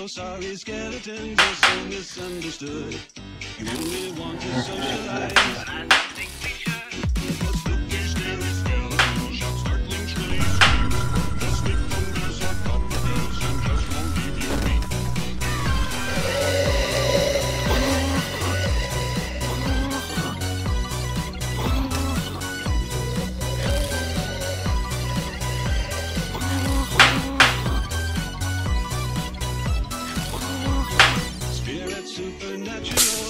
so sorry, skeletons are so misunderstood. You only want to socialize. supernatural.